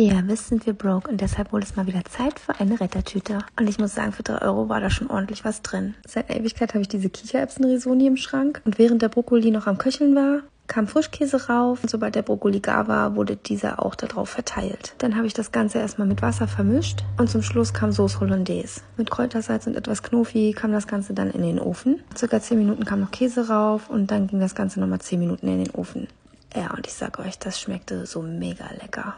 Ja, wissen sind wir broke und deshalb wurde es mal wieder Zeit für eine Rettertüte. Und ich muss sagen, für 3 Euro war da schon ordentlich was drin. Seit Ewigkeit habe ich diese Kichererbsen-Risoni im Schrank und während der Brokkoli noch am Köcheln war, kam Frischkäse rauf und sobald der Brokkoli gar war, wurde dieser auch darauf verteilt. Dann habe ich das Ganze erstmal mit Wasser vermischt und zum Schluss kam Sauce Hollandaise. Mit Kräutersalz und etwas Knofi kam das Ganze dann in den Ofen. Circa 10 Minuten kam noch Käse rauf und dann ging das Ganze nochmal 10 Minuten in den Ofen. Ja, und ich sage euch, das schmeckte so mega lecker.